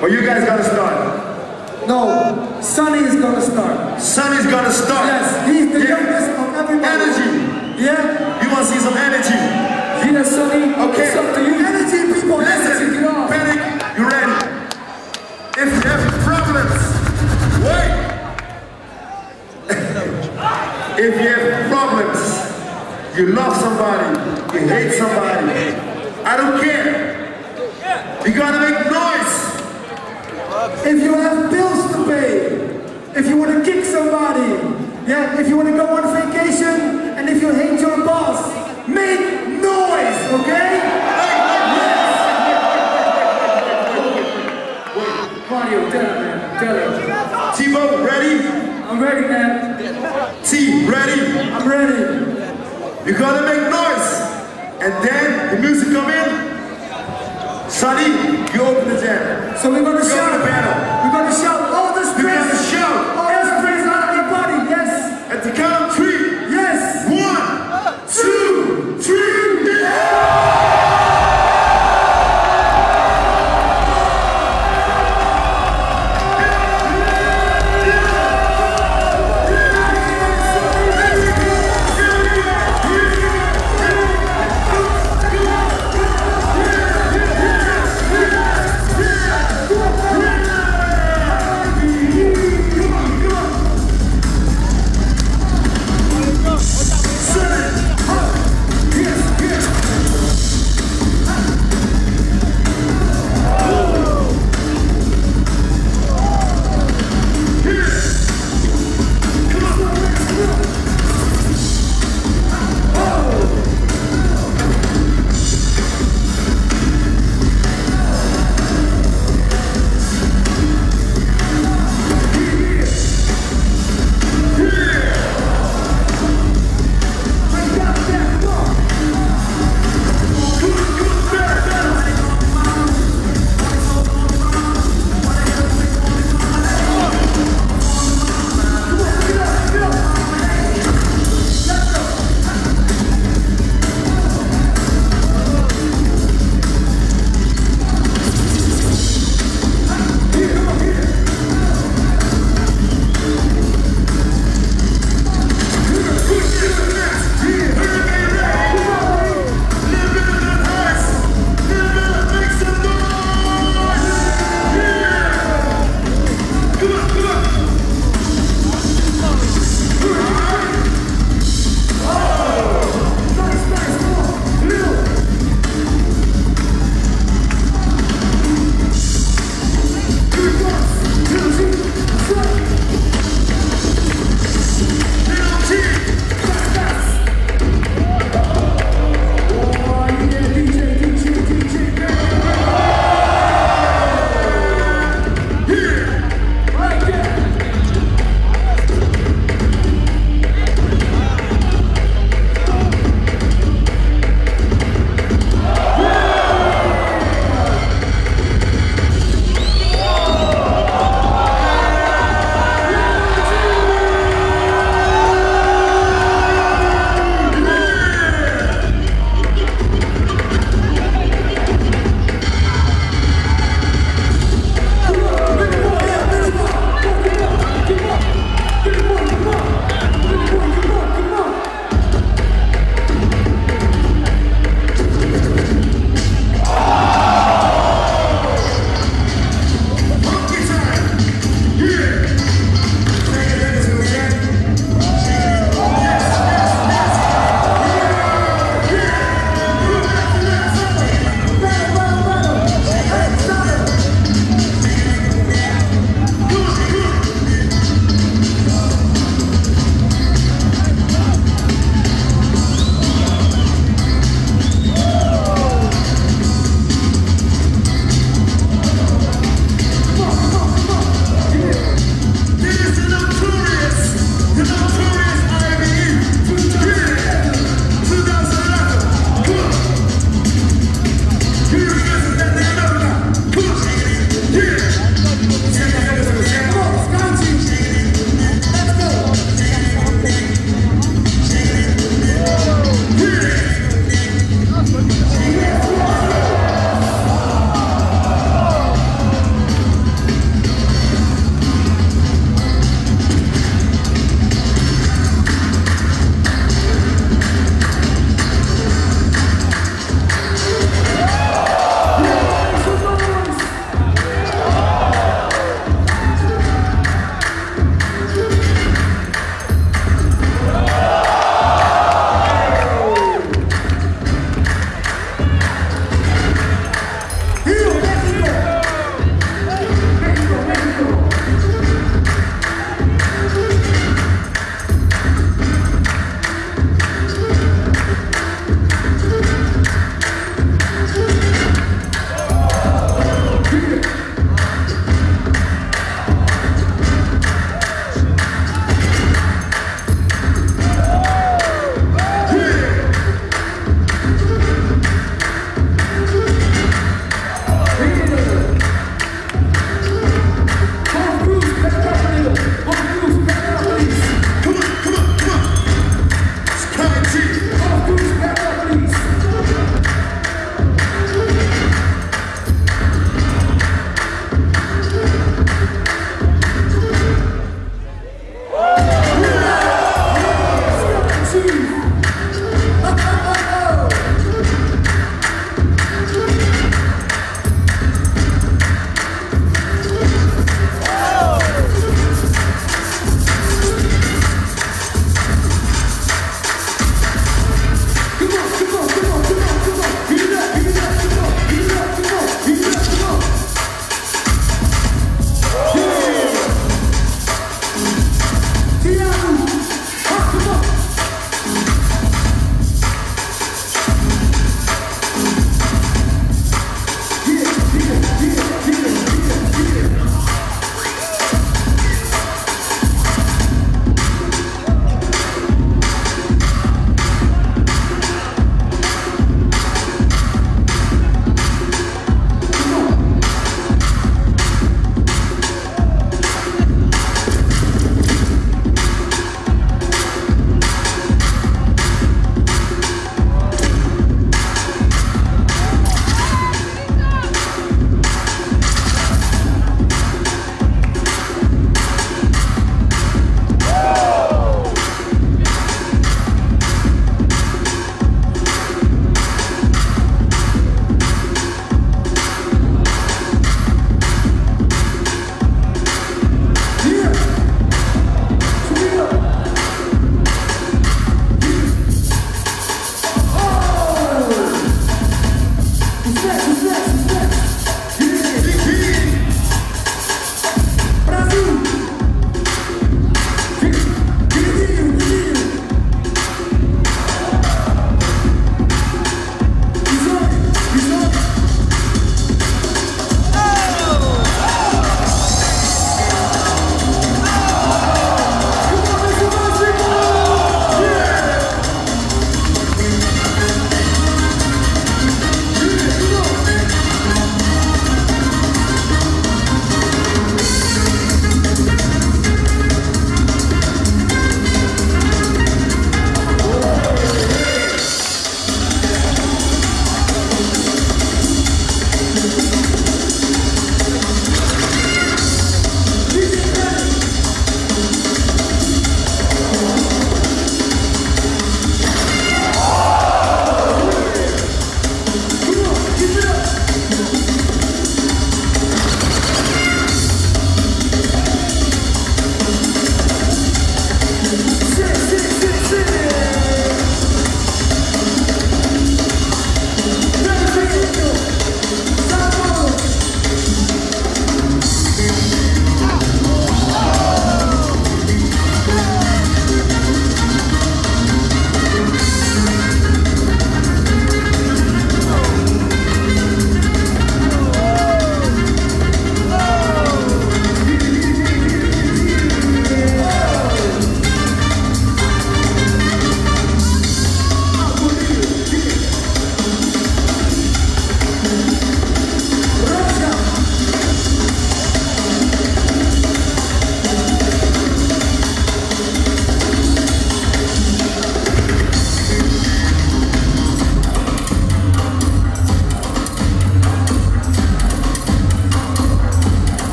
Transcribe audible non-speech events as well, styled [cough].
Or you guys gotta start? No, Sonny is gonna start. Sonny's gonna start. Yes, he's the Yeah. youngest of everybody. Energy. Yeah. You wanna see some energy? Yes, Sonny. Okay. It's up to you. Energy, people. Listen, get off. Panic, you ready? If you have problems, wait. [laughs] if you have problems, you love somebody, you hate somebody, I don't care. You gotta make noise. If you have bills to pay, if you want to kick somebody, yeah, if you want to go on vacation, and if you hate your boss, make noise, okay? Mario, tell him, man, tell him. T-Bo, ready? I'm ready, man. T, ready? I'm ready. You gotta make noise. And then the music come in. Sonny, you open the jam. So we're gonna Go to shout. the